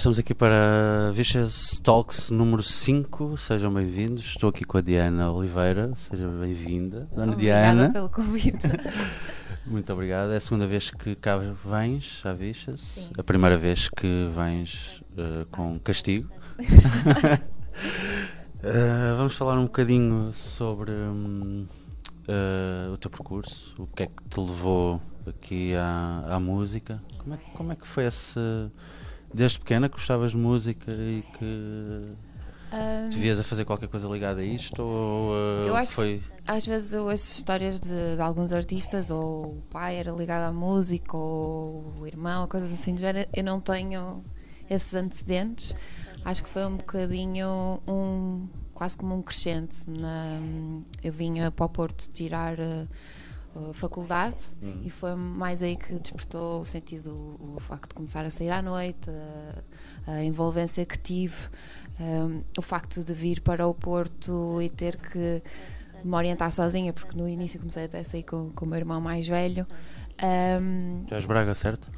estamos aqui para Vicious Talks número 5. Sejam bem-vindos. Estou aqui com a Diana Oliveira. Seja bem-vinda. Dona Obrigada Diana. pelo convite. Muito obrigado. É a segunda vez que cá vens à Vicious. A primeira vez que vens uh, com castigo. uh, vamos falar um bocadinho sobre um, o teu percurso. O que é que te levou aqui à, à música? Como é, como é que foi esse desde pequena que gostavas de música e que um, te vias a fazer qualquer coisa ligada a isto? Ou uh, eu acho foi... que às vezes eu ouço histórias de, de, alguns artistas, ou o pai era ligado à música, ou o irmão, coisas assim de género. Eu não tenho esses antecedentes. Acho que foi um bocadinho um quase como um crescente. Na, eu vinha para o Porto tirar. Uh, faculdade uhum. e foi mais aí que despertou o sentido, o, o facto de começar a sair à noite, a, a envolvência que tive, um, o facto de vir para o Porto e ter que me orientar sozinha, porque no início comecei até a sair com, com o meu irmão mais velho. Um, tu és Braga, certo?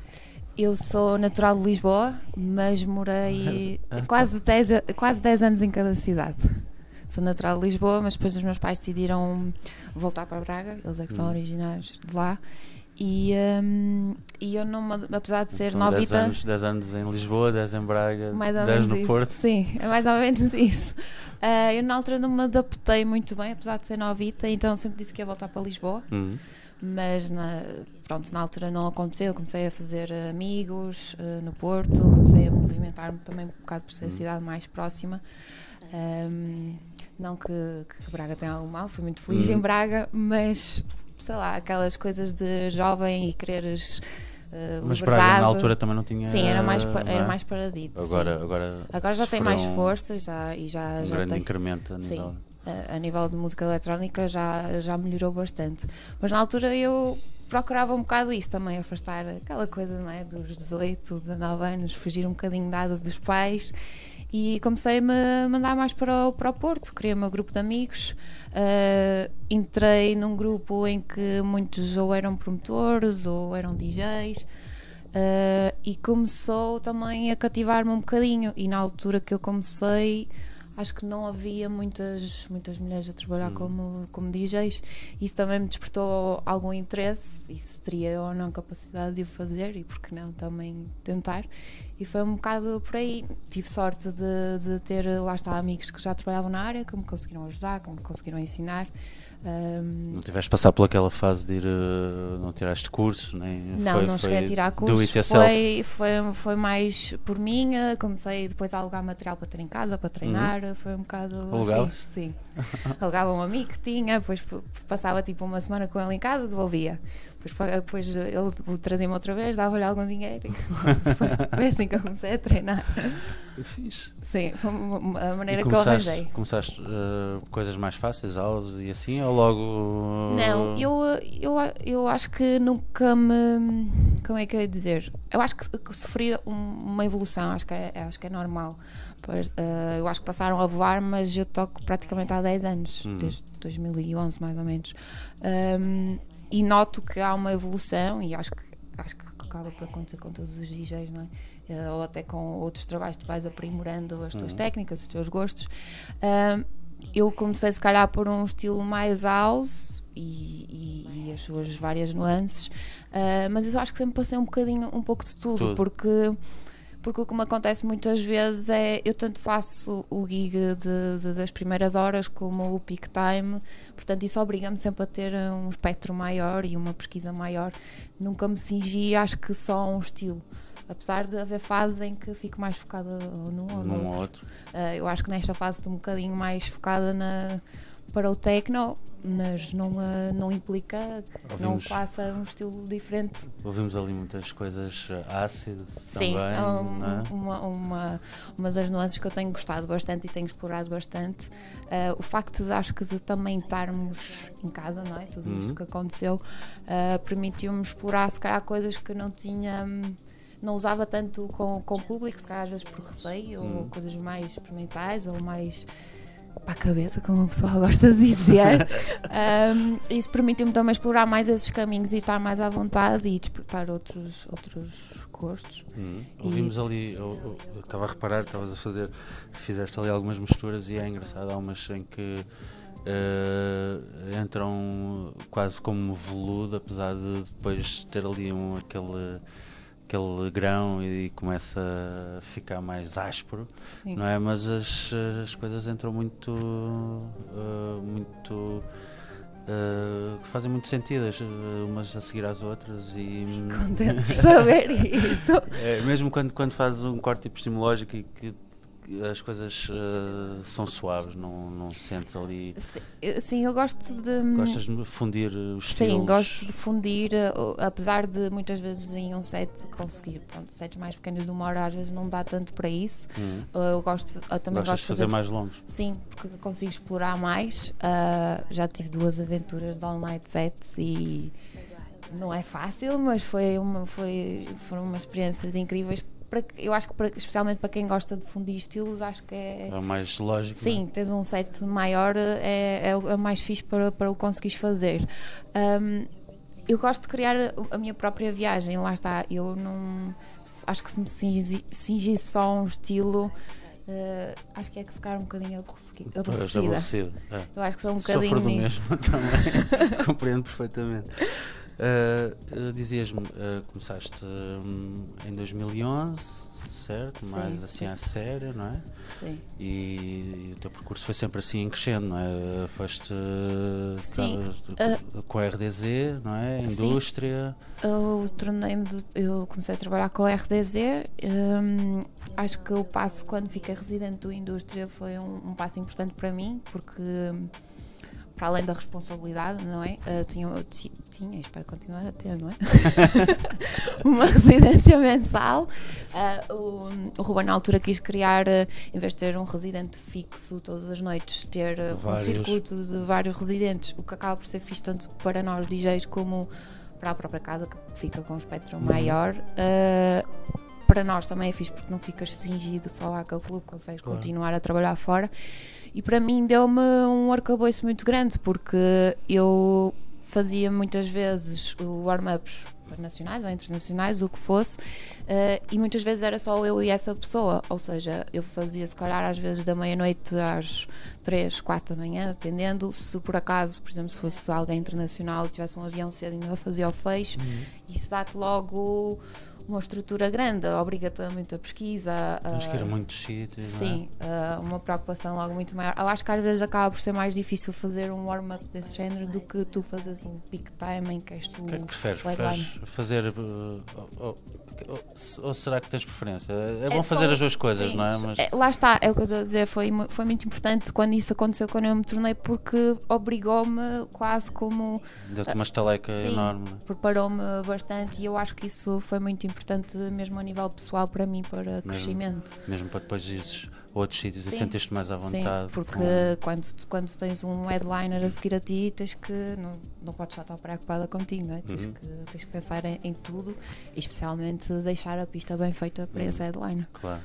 Eu sou natural de Lisboa, mas morei quase 10, quase 10 anos em cada cidade sou natural de Lisboa, mas depois os meus pais decidiram voltar para Braga, eles é que são hum. originários de lá. E, um, e eu não, apesar de ser então, novita. 10 anos, anos em Lisboa, 10 em Braga, 10 no isso. Porto. Sim, é mais ou menos isso. Uh, eu na altura não me adaptei muito bem, apesar de ser novita, então sempre disse que ia voltar para Lisboa. Uhum. Mas na, pronto, na altura não aconteceu. Eu comecei a fazer amigos uh, no Porto, comecei a movimentar-me também um bocado por ser a uhum. cidade mais próxima. Um, não que, que Braga tenha algo mal, fui muito feliz uhum. em Braga, mas sei lá, aquelas coisas de jovem e quereres. Uh, mas Braga na altura também não tinha. Sim, era mais, era é? mais paradito. Agora, agora, agora já tem mais força já, e já. Um já grande tem, incremento a nível. Sim, a, a nível de música eletrónica já, já melhorou bastante. Mas na altura eu procurava um bocado isso também, afastar aquela coisa não é, dos 18, 19 anos, fugir um bocadinho dado dos pais e comecei-me a mandar mais para o, para o Porto, criei o meu grupo de amigos, uh, entrei num grupo em que muitos ou eram promotores ou eram DJs uh, eh, e começou também a cativar-me um bocadinho. E na altura que eu comecei acho que não havia muitas, muitas mulheres a trabalhar hum. como, como DJs. Isso também me despertou algum interesse e se teria ou não capacidade de o fazer e porque não também tentar. E foi um bocado por aí. Tive sorte de, de ter, lá está, amigos que já trabalhavam na área, que me conseguiram ajudar, que me conseguiram ensinar. Um, não tiveste passar por aquela fase de ir, uh, não tiraste cursos, nem Não, foi, não cheguei a tirar cursos, foi, foi, foi mais por mim, uh, comecei depois a alugar material para ter em casa, para treinar, uhum. foi um bocado Alugavas? assim, sim. Alugava um amigo que tinha, depois passava tipo uma semana com ele em casa, devolvia. Depois, depois ele trazia-me outra vez, dava-lhe algum dinheiro. Foi, foi, assim que eu comecei a treinar. Fiz. Sim, foi a maneira que eu arranjei. Começaste uh, coisas mais fáceis, aulas e assim, ou logo. Não, eu, eu, eu acho que nunca me. Como é que eu ia dizer? Eu acho que, que sofri uma evolução, acho que é, acho que é normal. Pois, uh, eu acho que passaram a voar, mas eu toco praticamente há 10 anos, hum. desde 2011 mais ou menos. Um, e noto que há uma evolução e acho que, acho que acaba por acontecer com todos os DJs, não é? Uh, ou até com outros trabalhos, tu vais aprimorando as tuas uhum. técnicas, os teus gostos. Uh, eu comecei, se calhar, por um estilo mais house e, e, e e as suas várias nuances, uh, mas eu acho que sempre passei um bocadinho, um pouco de tudo, Tudo. porque porque o que me acontece muitas vezes é eu tanto faço o gig de, de- das primeiras horas como o peak time, portanto isso obriga-me sempre a ter um espectro maior e uma pesquisa maior. Nunca me cingi, acho que só a um estilo. Apesar de haver fases em que fico mais focada num ou no outro. outro. Uh, eu acho que nesta fase estou um bocadinho mais focada na, para o techno, mas não, uh, não implica que não Ouvimos- faça um estilo diferente. Ouvimos ali muitas coisas uh, ácidas Sim, também. é um- não é? uma, uma, uma das nuances que eu tenho gostado bastante e tenho explorado bastante. Uh, o facto de acho que de também estarmos em casa, não é? Tudo isto Uhum. que aconteceu, uh, permitiu-me explorar se calhar coisas que não tinha. hum, Não usava tanto com, com o público, se calhar às vezes por receio, ou Uhum. coisas mais experimentais, ou mais para a cabeça, como o pessoal gosta de dizer. Um, isso permitiu-me também explorar mais esses caminhos e estar mais à vontade e despertar outros, outros gostos. Hum. E- Ouvimos ali, eu estava a reparar, estavas a fazer, fizeste ali algumas misturas e é engraçado, há umas em que eh, entram quase como veludo, apesar de depois ter ali um, aquele, aquele grão e começa a ficar mais áspero, Sim. não é? Mas as, as coisas entram muito, eh, muito eh, que fazem muito sentido, as- umas a seguir às outras e Contente por saber isso. é, mesmo quando, quando fazes um corte epistemológico e que as coisas eh, são suaves, não, não sentes ali. Sim, eu- gosto de. Gostas de fundir os Sim, estilos? gosto de fundir, eh, apesar de muitas vezes em um set conseguir, pronto, sets mais pequenos de uma hora às vezes não dá tanto para isso. Hum. Eh, Eu gosto, eu também Gostas gosto de fazer mais longos? Sim, porque consigo explorar mais. Ah, já tive duas aventuras de all night set e não é fácil, mas foi uma, foi, foram umas experiências incríveis. Para, eu acho que, para- especialmente para quem gosta de fundir estilos, acho que é. É mais lógico. Sim, tens um set maior, é, é, o é o mais fixe para, para o conseguires fazer. Ahm, eu gosto de criar a minha própria viagem, lá está. Eu não. Acho que se me cingi- cingisse só um estilo, eh, acho que é que ficar um bocadinho aborreci- Pois, aborrecida. aborrecido. é. Eu acho que sou um Sofro bocadinho do nisso. mesmo também, compreendo perfeitamente. Ah, Dizias-me, ah, começaste hum, em 2011, certo? Sim, Mais assim sim. à sério, não é? Sim. E o teu percurso foi sempre assim em crescendo, não é? Foste Sim, estavas com a RDZ, não é? Sim. Indústria. Eu tornei-me eu comecei a trabalhar com a RDZ. hum, acho que o passo quando fiquei residente do indústria foi um, um passo importante para mim, porque para além da responsabilidade, não é? Uh, tinha, eu tinha, espero continuar a ter, não é? Uma residência mensal. Uh, o, o Ruben, na altura, quis criar, uh, em vez de ter um residente fixo todas as noites, ter um circuito de vários residentes, o que acaba por ser fixe tanto para nós DJs como para a própria casa, que fica com um espectro maior. Uh, para nós também é fixe porque não ficas cingido só àquele clube, consegues Claro. continuar a trabalhar fora. E para mim deu-me um arcabouço muito grande porque eu fazia muitas vezes warm-ups nacionais ou internacionais, o que fosse, eh, e muitas vezes era só eu e essa pessoa. Ou seja, eu fazia se calhar às vezes da meia-noite às 3, 4 da manhã, dependendo. Se por acaso, por exemplo, se fosse alguém internacional e tivesse um avião cedo, ainda fazia o fecho, isso dá-te logo uma estrutura grande, obriga-te a muita pesquisa. Tens que ir a muitos sítios. Sim, uh, uma preocupação logo muito maior. Eu acho que às vezes acaba por ser mais difícil fazer um warm-up desse género do que tu fazes um peak time em que és tu. É? O que é que preferes? Preferes fazer. uh, ou, será que tens preferência? É bom É fazer só- as duas coisas, Sim, não é? Mas é, lá está, é o que eu estou a dizer. Foi, foi muito importante quando isso aconteceu, quando eu me tornei, porque obrigou-me quase como. deu-te uma estaleca Sim. enorme. preparou-me bastante e eu acho que isso foi muito importante, mesmo a nível pessoal, para mim, para crescimento. Mesmo para depois a outros sítios e Sim. sentiste mais à Sim, vontade. porque com- quando, tu- quando tens um headliner a seguir a ti, tens que. Não, não podes estar tão preocupada contigo, não é? Tens, Uhum. que, tens que pensar em, em tudo e, especialmente, deixar a pista bem feita para Uhum. esse headliner. Claro.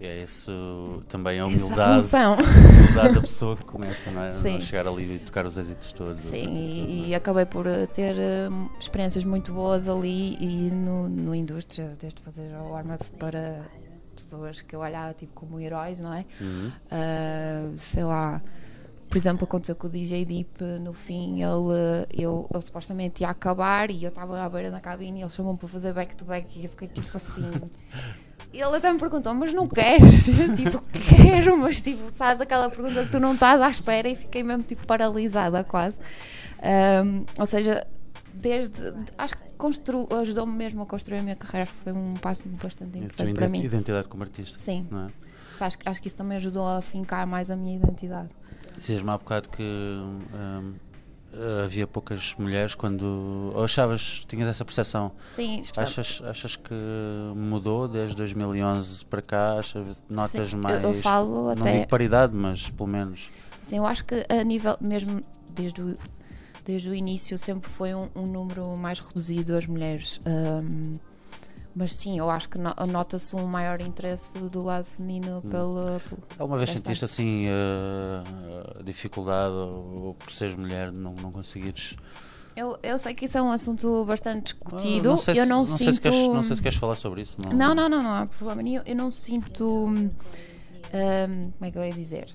E é isso também a humildade, a humildade da pessoa que começa, não é? Sim. Não chegar ali e tocar os êxitos todos. Sim, e, e acabei por eh, ter eh, experiências muito boas ali e no, no indústria, desde fazer o warm-up para pessoas que eu olhava tipo como heróis, não é? Uhum. Ah, sei lá, por exemplo, aconteceu com o DJ Deep no fim, ele, eu, ele supostamente ia acabar e eu estava à beira da cabine e ele chamou-me para fazer back-to-back e eu fiquei tipo assim. Ele até me perguntou, mas não queres? Eu tipo, quero, mas tipo, sabes aquela pergunta que tu não estás à espera e fiquei mesmo tipo paralisada quase. Um, ou seja, desde. Acho que constru, ajudou-me mesmo a construir a minha carreira, acho que foi um passo bastante importante para mim. identidade como artista. Sim. Não é? Acho, acho que isso também ajudou a fincar mais a minha identidade. Dizias-me há bocado que hum, havia poucas mulheres quando. Ou achavas, tinhas essa percepção? Sim, achas, achas que mudou desde 2011 para cá? Achas, notas Sim, mais. Eu, eu falo não até. digo paridade, mas pelo menos. Sim, eu acho que a nível, mesmo desde o, desde o início, sempre foi um, um número mais reduzido as mulheres. Um, mas sim, eu acho que no, nota-se um maior interesse do lado feminino Hum. pelo. Alguma vez Esta- sentiste assim uh, dificuldade ou, por seres mulher não, não conseguires? Eu, eu sei que isso é um assunto bastante discutido. Ah, sei eu se- não, sei sinto. se queres, não sei se queres falar sobre isso. Não, Não, não, não, não há problema nenhum. Eu não sinto. hum, hum, como é que eu ia dizer?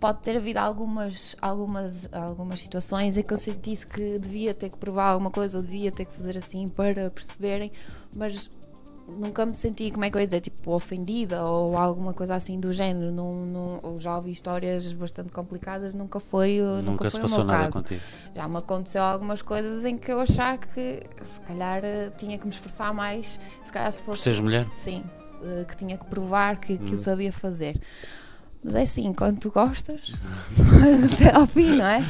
Pode ter havido algumas, algumas, algumas situações em que eu sentisse que devia ter que provar alguma coisa ou devia ter que fazer assim para perceberem, mas nunca me senti, como é que eu ia dizer, tipo ofendida ou alguma coisa assim do género. Não, não, já ouvi histórias bastante complicadas, nunca foi, nunca Nunca foi o meu nada caso. contigo. Já me aconteceu algumas coisas em que eu achar que se calhar eh, tinha que me esforçar mais, se calhar se Por fosse. seres mulher? Sim, eh, que tinha que provar que, que Hum. o sabia fazer. Mas é assim, quando tu gostas, até ao fim, não é?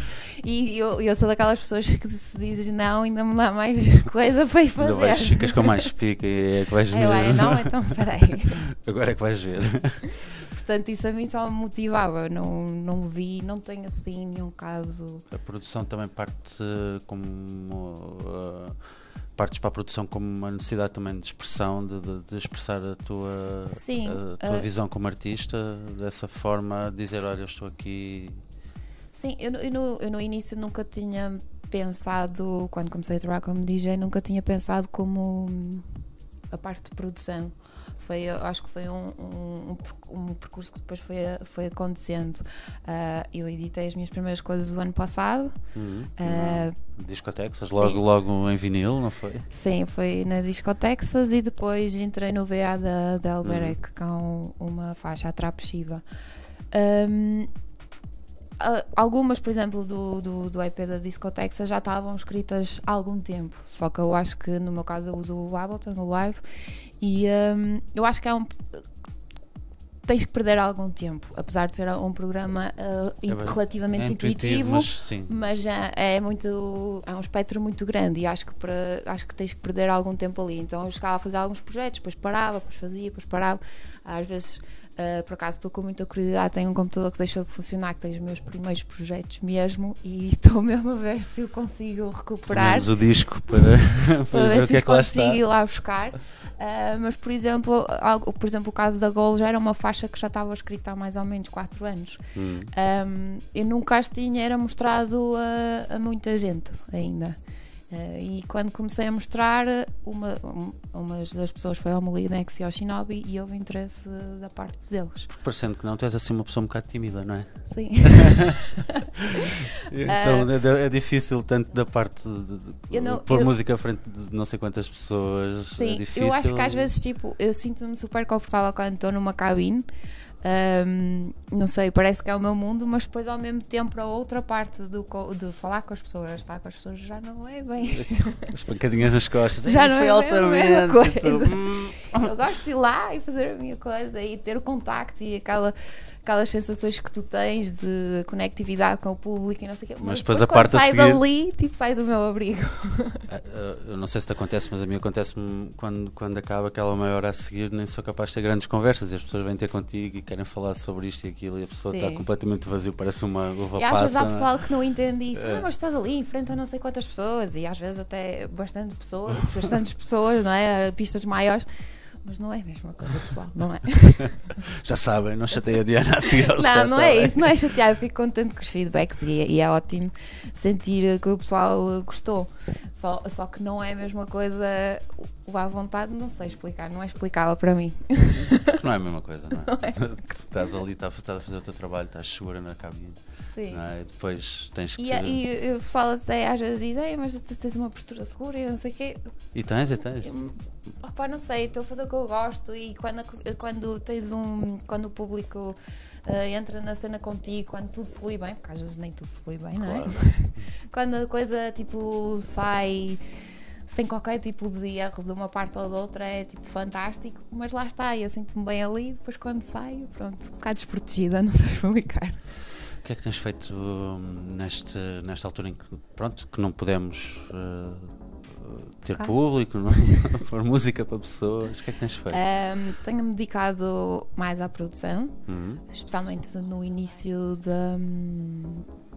E eu, eu sou daquelas pessoas que se dizes não, ainda me dá mais coisa para ir Ainda fazer. vais, ficas com mais pica e é que vais É, ué, mesmo. não, então peraí. Agora é que vais ver. Portanto, isso a mim só me motivava. Não, não vi, não tenho assim nenhum caso. A produção também parte como. uh, partes para a produção como uma necessidade também de expressão, de, de- de expressar a tua, Sim, a tua uh, visão como artista, dessa forma, dizer: Olha, eu estou aqui. Sim, eu, no- eu no, eu no início nunca tinha pensado, quando comecei a trabalhar como DJ, nunca tinha pensado como a parte de produção. Foi, acho que foi um, um, um percu- percurso que depois foi, foi acontecendo. Ah, eu editei as minhas primeiras coisas o ano passado. Uhum. Ah, Discotexas, sim. logo, logo em vinil, não foi? Sim, foi na Disco Texas e depois entrei no VA da, da Alberec com uma faixa a Trap Shiva. Um, a- algumas, por exemplo, do, do, do EP da Disco Texas já estavam escritas há algum tempo, só que eu acho que no meu caso eu uso o Ableton, o Live, e um, eu acho que é um. Tens que perder algum tempo, apesar de ser um programa uh, É relativamente é intuitivo, mas sim. mas já é muito é um espectro muito grande e acho que para acho que tens que perder algum tempo ali então eu chegava a fazer alguns projetos depois parava depois fazia depois parava às vezes ah, por acaso estou com muita curiosidade tenho um computador que deixou de funcionar que tem os meus primeiros projetos mesmo e estou mesmo a ver se eu consigo recuperar menos o disco para, para para ver ver se que é consigo ir lá buscar. Ah, mas, por exemplo, algo, por exemplo, o caso da Gol já era uma faixa que já estava escrita há mais ou menos 4 anos. Hum. Um, eu nunca as tinha era mostrado a, a muita gente ainda. Uh, e quando comecei a mostrar, uma, um, uma das pessoas foi ao Molinex e ao Shinobi e houve interesse da parte deles. Parecendo que não, tu és assim uma pessoa um bocado tímida, não é? Sim. Então é, é difícil, tanto da parte de, de- não- pôr eu- música à frente de não sei quantas pessoas. é Sim, difícil. eu acho que às vezes, tipo, eu sinto-me super confortável quando estou numa cabine. Um, não sei, parece que é o meu mundo, mas depois ao mesmo tempo a outra parte do, de falar com as pessoas, estar com as pessoas já não é bem. As pancadinhas nas costas. Já não foi é bem a mesma altamente. coisa. hum. Eu gosto de ir lá e fazer a minha coisa e ter o contacto e aquela, aquelas sensações que tu tens de conectividade com o público e não sei o quê. Mas depois a quando parte a sai seguir- dali, tipo, sai do meu abrigo. Ah, ah, Eu não sei se te acontece, mas a mim acontece-me quando, quando acaba aquela meia hora a seguir, nem sou capaz de ter grandes conversas e as pessoas vêm ter contigo e querem falar sobre isto e aquilo e a pessoa está Sim. completamente vazio, parece uma uva E às vezes passa. há não é? pessoal que não entende isso. É. Ah, mas estás ali em frente a não sei quantas pessoas e às vezes até bastante pessoas, bastantes pessoas, não é? Pistas maiores. Mas não é a mesma coisa, pessoal, não é? Já sabem, não chateia a Diana a seguir Não, set, não tá é bem? isso, não é chatear. Eu fico contente com os feedbacks e, e é ótimo sentir que o pessoal gostou. Só, só que não é a mesma coisa o, à vontade, não sei explicar, não é explicável para mim. Não é a mesma coisa, não é? Não é? estás ali, estás a fazer o teu trabalho, estás segura na cabine. Sim. É? depois tens que. E, e o pessoal até às vezes diz, mas tens uma postura segura e não sei o quê. E tens, e tens. Opa, não sei, estou a fazer que eu gosto e quando, quando tens um. Quando o público uh, entra na cena contigo, quando tudo flui bem, porque às vezes nem tudo flui bem, claro. não é? quando a coisa tipo sai sem qualquer tipo de erro de uma parte ou da outra é tipo fantástico, mas lá está, eu sinto-me bem ali, depois quando saio, pronto, um bocado desprotegida, não sei explicar. O que é que tens feito hum, neste, nesta altura em que, pronto, que não podemos uh, ter Tocar. público, não? pôr música para pessoas? O que é que tens feito? Um, Tenho-me dedicado mais à produção, uhum. especialmente no início da,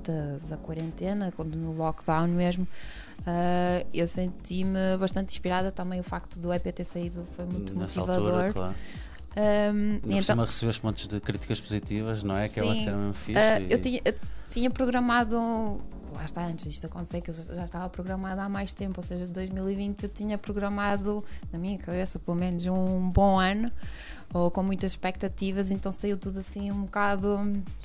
da, da, quarentena, quando no lockdown mesmo. Uh, eu senti-me bastante inspirada também o facto do EP ter saído foi muito Nessa motivador. Altura, claro. Um, então, cima recebeste montes de críticas positivas, não é? Que sim, é cena mesmo fixe. Uh, e... eu, tinha, eu tinha programado, lá está, antes disto acontecer, que eu já estava programado há mais tempo, ou seja, de 2020 eu tinha programado, na minha cabeça, pelo menos um bom ano, ou com muitas expectativas, então saiu tudo assim um bocado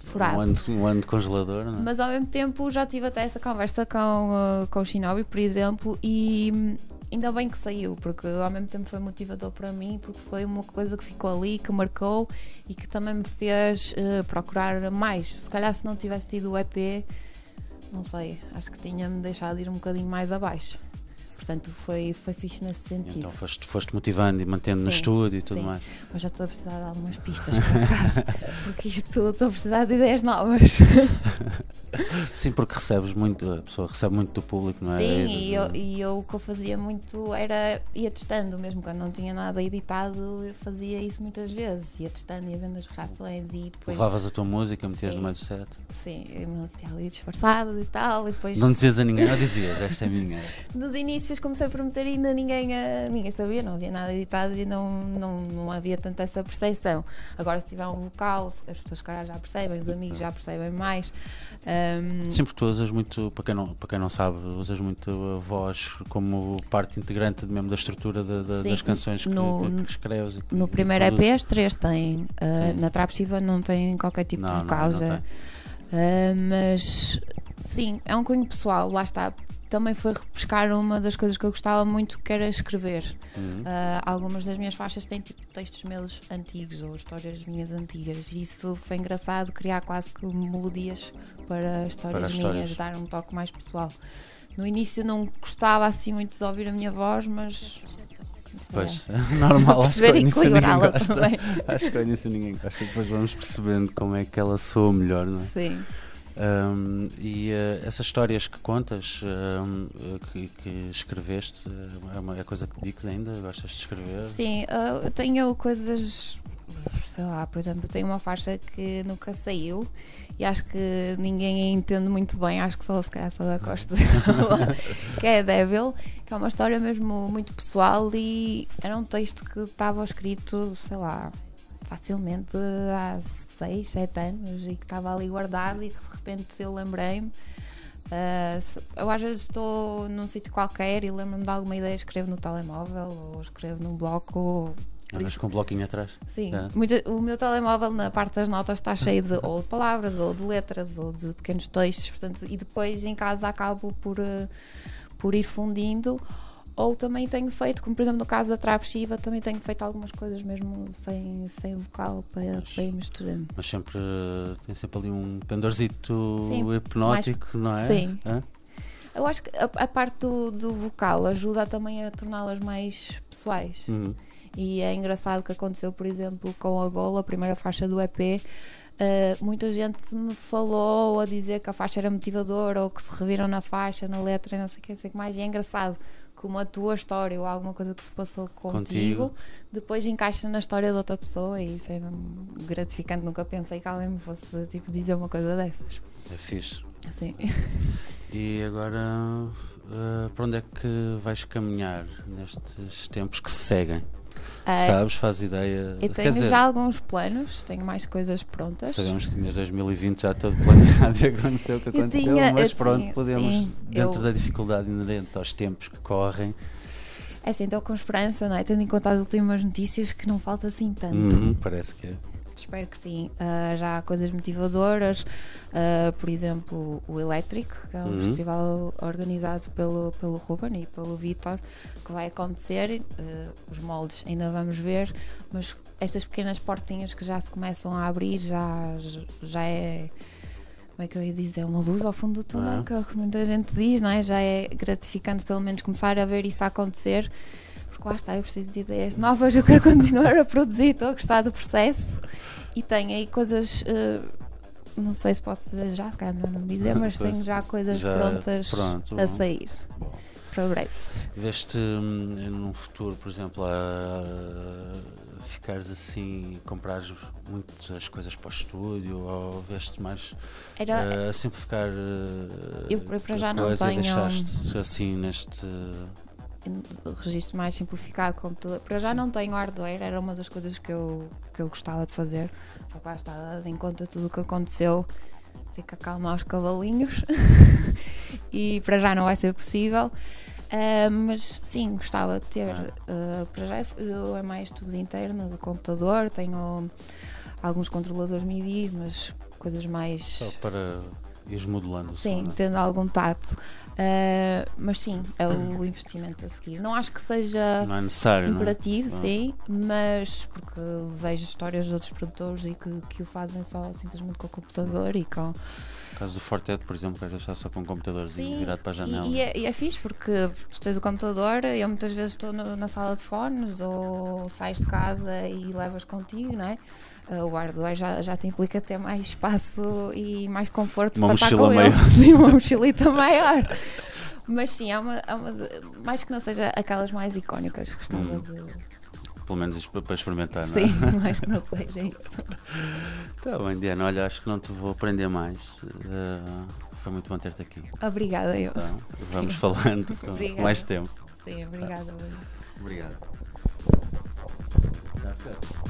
furado. Um ano, um ano de congelador, não é? Mas ao mesmo tempo já tive até essa conversa com, uh, com o Shinobi, por exemplo, e ainda bem que saiu, porque ao mesmo tempo foi motivador para mim, porque foi uma coisa que ficou ali, que marcou e que também me fez uh, procurar mais. Se calhar se não tivesse tido o EP, não sei, acho que tinha-me deixado ir um bocadinho mais abaixo. Portanto, foi, foi fixe nesse sentido. Então foste, foste motivando e mantendo sim, no estúdio e tudo sim. mais. Mas já estou a precisar de algumas pistas, por acaso, porque isto estou a precisar de ideias novas. Sim, porque recebes muito, a pessoa recebe muito do público, não é? Sim, e eu, e eu o que eu fazia muito era ia testando, mesmo quando não tinha nada editado, eu fazia isso muitas vezes, ia testando, ia vendo as reações e depois. Levavas a tua música, metias no meio do set? Sim, eu me metia ali disfarçado e tal, e depois. Não dizias a ninguém, não dizias, esta é minha. Nos inícios comecei a prometer e ainda ninguém, eh, ninguém sabia, não havia nada editado e não, não, não havia tanta essa percepção. Agora, se tiver um vocal, as pessoas, cara, já percebem, os amigos já percebem mais. Um, Sempre tu usas muito, para quem, não, para quem não sabe, usas muito a voz como parte integrante mesmo da estrutura sim, das canções que, no, que, que escreves. Que, no primeiro EP as três têm, uh, na Trapsiva não tem qualquer tipo não, de vocal, não, não uh, mas sim, é um cunho pessoal, lá está também foi repescar uma das coisas que eu gostava muito, que era escrever. Uhum. Uh, algumas das minhas faixas têm tipo textos meus antigos ou histórias minhas antigas. E isso foi engraçado, criar quase que melodias para histórias para minhas, histórias. dar um toque mais pessoal. No início não gostava assim muito de ouvir a minha voz, mas Pois, é normal, acho que, início ninguém gosta. acho que ao início ninguém gosta, depois vamos percebendo como é que ela soa melhor, não é? Sim. Um, e uh, essas histórias que contas, um, que, que, escreveste, é uma é coisa que dizes ainda? Gostas de escrever? Sim, uh, eu tenho coisas, sei lá, por exemplo, tenho uma faixa que nunca saiu e acho que ninguém entende muito bem, acho que só se calhar só a Costa que é Devil, que é uma história mesmo muito pessoal e era um texto que estava escrito, sei lá, facilmente há 6, 7 anos e que estava ali guardado e que de repente eu lembrei-me. Uh, eu às vezes estou num sítio qualquer e lembro-me de alguma ideia, escrevo no telemóvel ou escrevo num bloco. Andas com um bloquinho atrás? Sim. É. O meu telemóvel na parte das notas está cheio de ou de palavras, ou de letras, ou de pequenos textos, portanto, e depois em casa acabo por, uh, por ir fundindo ou também tenho feito, como por exemplo no caso da Trap Shiva, também tenho feito algumas coisas mesmo sem, sem vocal para, mas, para ir misturando. Mas sempre tem sempre ali um pendorzito Sim, hipnótico, mais, não é? Sim. Eu acho que a, a parte do, do, vocal ajuda também a torná-las mais pessoais. Uhum. E é engraçado que aconteceu, por exemplo, com a Gola, a primeira faixa do EP. Uh, muita gente me falou a dizer que a faixa era motivadora ou que se reviram na faixa, na letra não sei o que, não sei o que mais. E é engraçado como a tua história ou alguma coisa que se passou contigo, contigo, depois encaixa na história de outra pessoa e isso é gratificante. Nunca pensei que alguém me fosse tipo, dizer uma coisa dessas. É fixe. Sim. E agora, uh, para onde é que vais caminhar nestes tempos que se seguem? Uh, Sabes, faz ideia. Eu tenho dizer, já alguns planos, tenho mais coisas prontas. Sabemos que tinhas 2020 já todo planeado e aconteceu o que aconteceu, tinha, mas pronto, tinha, podemos, sim, dentro eu... da dificuldade inerente aos tempos que correm. É assim, estou com esperança, não é? Tendo em conta as últimas notícias que não falta assim tanto. Uhum, parece que é. Espero que sim. Uh, já há coisas motivadoras, uh, por exemplo, o Electric, que é um Uhum. festival organizado pelo, pelo Ruben e pelo Vitor, que vai acontecer. Uh, os moldes ainda vamos ver, mas estas pequenas portinhas que já se começam a abrir já, já é. Como é que eu ia dizer? Uma luz ao fundo do túnel, Ah. que é o que muita gente diz, não é? Já é gratificante, pelo menos, começar a ver isso acontecer. Porque lá está, eu preciso de ideias novas, eu quero continuar a produzir, estou a gostar do processo e tenho aí coisas, eh, não sei se posso dizer já, se calhar não, não dizer, mas Pois, tenho já coisas já, prontas pronto, a sair Bom. para breve. Veste hum, num futuro, por exemplo, a ficares assim, comprares muitas coisas para o estúdio ou veste mais Era, eh, a simplificar eh, Eu, para- para já não tenho- deixaste assim neste registro mais simplificado de computador. Para já não tenho hardware, era uma das coisas que eu, que eu gostava de fazer. Só lá está, dado em conta tudo o que aconteceu, ter que acalmar os cavalinhos. e para já não vai ser possível. Ah, mas sim, gostava de ter. Ah, para já eu é mais tudo interno do computador, tenho alguns controladores MIDI, mas coisas mais. só para ires modelando o som, Sim, não é? tendo algum tato. Uh, mas sim, é o investimento a seguir. Não acho que seja não é necessário, não é? imperativo, sim, mas porque vejo histórias de outros produtores e que, que o fazem só simplesmente com o computador e com. No caso do Fortet, por exemplo, que às vezes está só com um computadorzinho Sim, virado para a janela. E, e é, e é fixe porque tu tens o computador, eu muitas vezes estou na sala de fones ou sais de casa e levas contigo, não é? Uh, O hardware já, já te implica ter mais espaço e mais conforto Uma para estar com ele. maior. Sim, uma mochilita maior. Mas sim, é uma, é uma de- mais que não seja aquelas mais icónicas, gostava Hum. de. Pelo menos para, experimentar, não Sim, é? mais que não seja isso. Tá bem, Diana, olha, acho que não te vou aprender mais. Eh, foi muito bom ter-te aqui. Obrigada, eu. Tá? Vamos falando com Obrigada. mais tempo. Sim, obrigada. Luís. Obrigado. Tá certo.